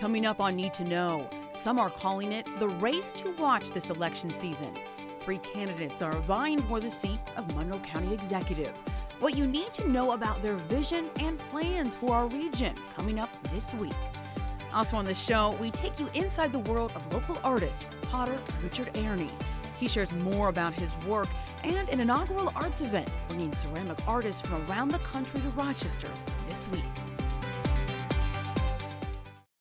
Coming up on Need to Know, some are calling it the race to watch this election season. Three candidates are vying for the seat of Monroe County Executive. What you need to know about their vision and plans for our region coming up this week. Also on the show, we take you inside the world of local artist, potter Richard Aerni. He shares more about his work and an inaugural arts event bringing ceramic artists from around the country to Rochester this week.